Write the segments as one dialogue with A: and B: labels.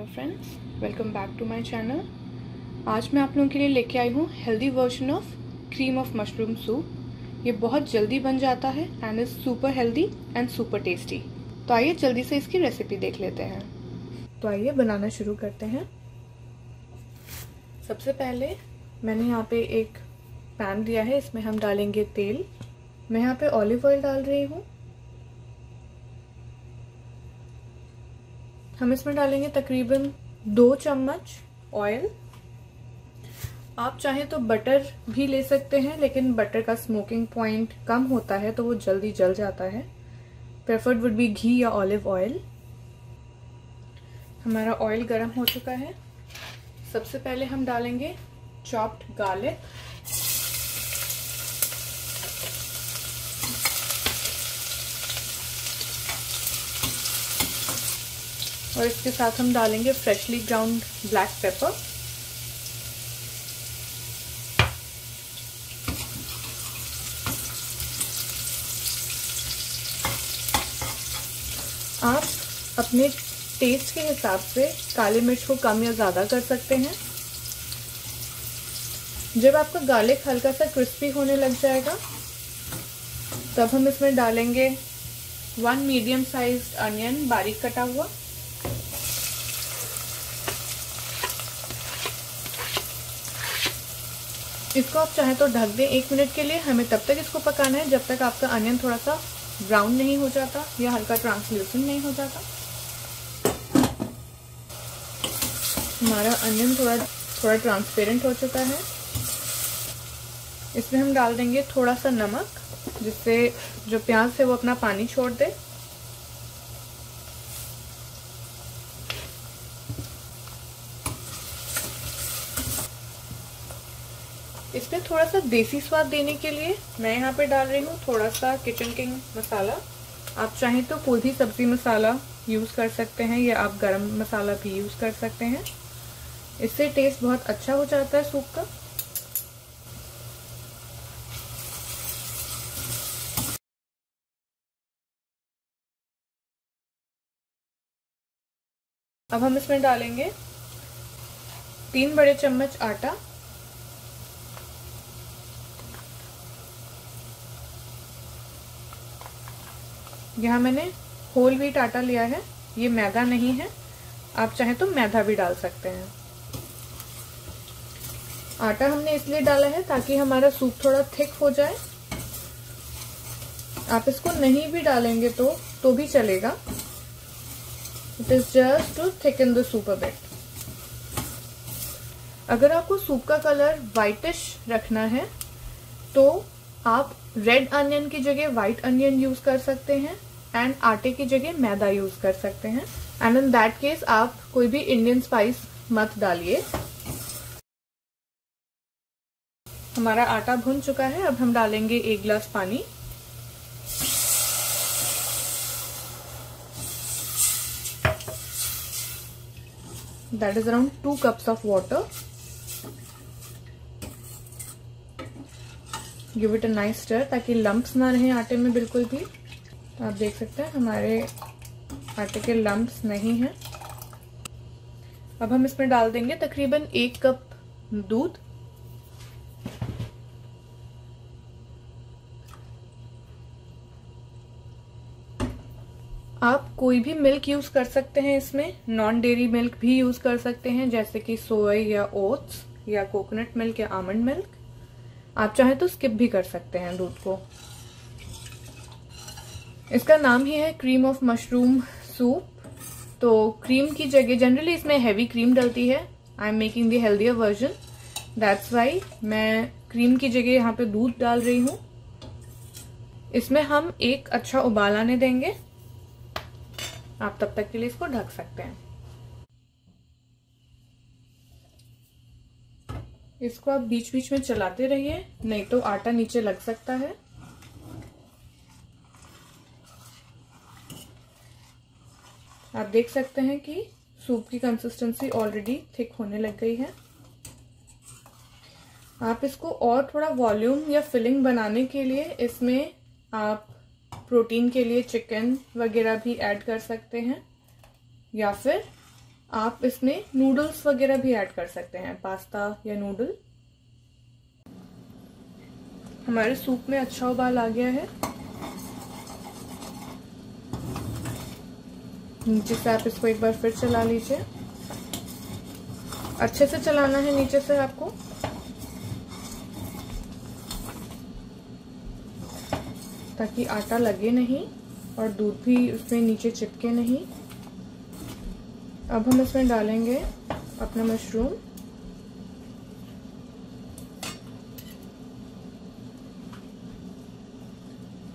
A: Hello friends welcome back to my channel आज मैं आप लोगों के लिए लेके आई हूँ healthy version of cream of mushroom soup ये बहुत जल्दी बन जाता है and is super healthy and super tasty तो आइए जल्दी से इसकी रेसिपी देख लेते हैं। तो आइए बनाना शुरू करते हैं। सबसे पहले मैंने यहाँ पे एक पैन दिया है, इसमें हम डालेंगे तेल। मैं यहाँ पे ऑलिव ऑयल डाल रही हूँ। हम इसमें डालेंगे तकरीबन दो चम्मच ऑयल आप चाहें तो बटर भी ले सकते हैं, लेकिन बटर का स्मोकिंग पॉइंट कम होता है तो वो जल्दी जल जाता है। प्रेफर्ड वुड बी घी या ऑलिव ऑयल हमारा ऑयल गर्म हो चुका है। सबसे पहले हम डालेंगे चॉप्ड गार्लिक और इसके साथ हम डालेंगे फ्रेशली ग्राउंड ब्लैक पेपर आप अपने टेस्ट के हिसाब से काली मिर्च को कम या ज़्यादा कर सकते हैं। जब आपका गार्लिक हल्का सा क्रिस्पी होने लग जाएगा, तब हम इसमें डालेंगे वन मीडियम साइज़ अनियन बारीक कटा हुआ। इसको आप चाहें तो ढक दें एक मिनट के लिए। हमें तब तक इसको पकाना है जब तक आपका अनियन थोड़ा सा ब्राउन नहीं हो जाता या हल्का ट्रांसल्यूसेंट नहीं हो जाता। हमारा अनियन थोड़ा थोड़ा ट्रांसपेरेंट हो चुका है। इसमें हम डाल देंगे थोड़ा सा नमक, जिससे जो प्याज है वो अपना पानी छोड़ दे। इसमें थोड़ा सा देसी स्वाद देने के लिए मैं यहाँ पे डाल रही हूँ थोड़ा सा किचन किंग मसाला। आप चाहें तो कोई भी सब्ज़ी मसाला यूज़ कर सकते हैं या आप गरम मसाला भी यूज़ कर सकते हैं। इससे टेस्ट बहुत अच्छा हो जाता है सूप का। अब हम इसमें डालेंगे तीन बड़े चम्मच आटा। यहाँ मैंने होल व्हीट आटा लिया है, ये मैदा नहीं है, आप चाहें तो मैदा भी डाल सकते हैं। आटा हमने इसलिए डाला है ताकि हमारा सूप थोड़ा थिक हो जाए। आप इसको नहीं भी डालेंगे तो तो भी चलेगा। It is just to thicken the soup a bit अगर आपको सूप का कलर व्हाइटिश रखना है तो आप रेड अनियन की जगह व्हाइट अनियन यूज़ कर सकते हैं एंड आटे की जगह मैदा यूज़ कर सकते हैं. एंड इन दैट केस आप कोई भी इंडियन स्पाइस मत डालिए. हमारा आटा भुन चुका है, अब हम डालेंगे एक गिलास पानी. That is around two cups of water give it a nice stir ताकि लंप्स ना रहे आटे में बिल्कुल भी। आप देख सकते हैं हमारे आटे के लम्ब्स नहीं हैं। अब हम इसमें डाल देंगे तकरीबन एक कप दूध। आप कोई भी मिल्क यूज़ कर सकते हैं इसमें। नॉन डेयरी मिल्क भी यूज़ कर सकते हैं, जैसे कि सोय या ओट्स या कोकोनट मिल्क या आमंड मिल्क आप चाहें तो स्किप भी कर सकते हैं दूध को। इसका नाम ही है क्रीम ऑफ़ मशरूम सूप तो क्रीम की जगह जनरली इसमें हैवी क्रीम डलती है। I am making the healthier version that's why मैं क्रीम की जगह यहाँ पे दूध डाल रही हूँ। इसमें हम एक अच्छा उबाल आने देंगे। आप तब तक के लिए इसको ढक सकते हैं। इसको आप बीच बीच में चलाते रहिए, नहीं तो आटा नीचे लग सकता है। आप देख सकते हैं कि सूप की कंसिस्टेंसी ऑलरेडी थिक होने लग गई है। आप इसको और थोड़ा वॉल्यूम या फिलिंग बनाने के लिए इसमें आप प्रोटीन के लिए चिकन वगैरह भी ऐड कर सकते हैं, या फिर आप इसमें नूडल्स वगैरह भी ऐड कर सकते हैं पास्ता या नूडल हमारे सूप में अच्छा उबाल आ गया है। नीचे से आप इसको एक बार फिर चला लीजिए। अच्छे से चलाना है नीचे से आपको। ताकि आटा लगे नहीं और दूध भी उसमें नीचे चिपके नहीं। अब हम इसमें डालेंगे अपना मशरूम।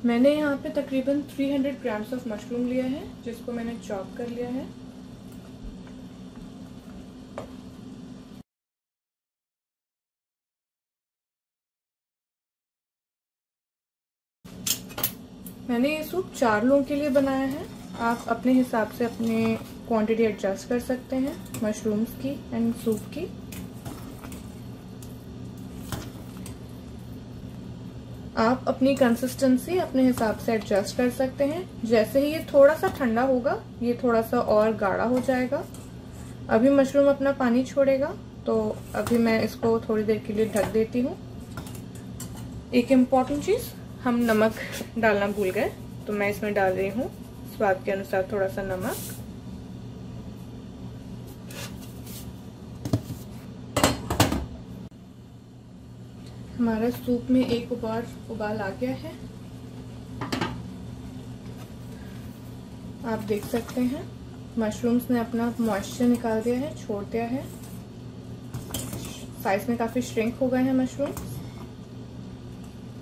A: मैंने यहाँ पे तकरीबन 300 ग्राम्स ऑफ़ मशरूम लिया है, जिसको मैंने चॉप कर लिया है। मैंने ये सूप चार लोगों के लिए बनाया है। आप अपने हिसाब से अपने क्वांटिटी एडजस्ट कर सकते हैं मशरूम्स की एंड सूप की। आप अपनी कंसिस्टेंसी अपने हिसाब से एडजस्ट कर सकते हैं। जैसे ही ये थोड़ा सा ठंडा होगा, ये थोड़ा सा और गाढ़ा हो जाएगा। अभी मशरूम अपना पानी छोड़ेगा तो अभी मैं इसको थोड़ी देर के लिए ढक देती हूँ। एक इंपॉर्टेंट चीज़, हम नमक डालना भूल गए तो मैं इसमें डाल रही हूँ। स्वाद के अनुसार थोड़ा सा नमक। हमारा सूप में एक उबाल उबाल आ गया है। आप देख सकते हैं मशरूम्स ने अपना मॉइस्चर निकाल दिया है, छोड़ दिया है। साइज़ में काफ़ी श्रिंक हो गए हैं mushroom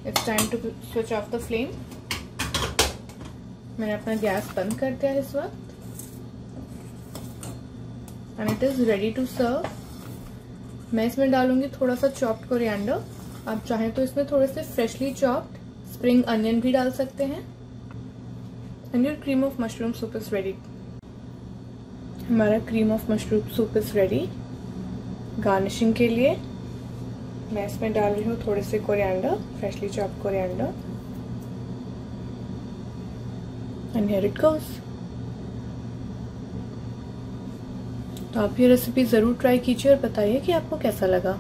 A: it's time to switch off the flame मैंने अपना गैस बंद कर दिया इस वक्त। And it is ready to serve मैं इसमें डालूँगी थोड़ा सा चॉप्ड कोरिएंडर आप चाहें तो इसमें थोड़े से फ्रेशली चॉप्ड स्प्रिंग अनियन भी डाल सकते हैं। And your cream of mushroom soup is ready हमारा cream of mushroom soup is ready garnishing के लिए मैं इसमें डाल रही हूँ थोड़े से coriander freshly chop coriander and here it goes तो आप ये रेसिपी ज़रूर ट्राई कीजिए और बताइए कि आपको कैसा लगा।